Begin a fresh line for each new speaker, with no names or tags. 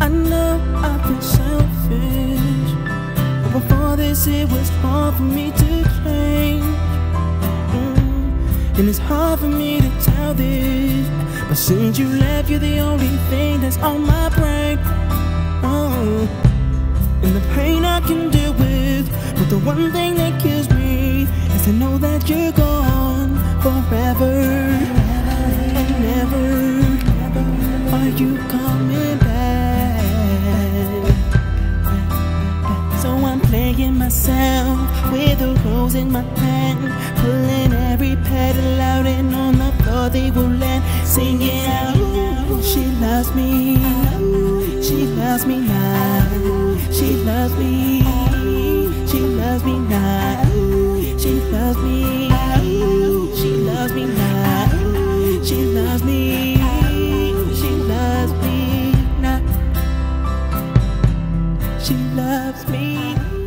I know I've been selfish. But before this, it was hard for me to change. Mm. And it's hard for me to tell this. But since you left, you're the only thing that's on my brain. Oh. And the pain I can deal with. But the one thing that kills me is to know that you're gone forever. And never are you coming back. Playing myself with a rose in my hand, pulling every petal out and on the floor they will land, singing out. She loves me, she loves me now, she loves me, she loves me now, she loves me, she loves me now, she loves me, she loves me now, she loves me.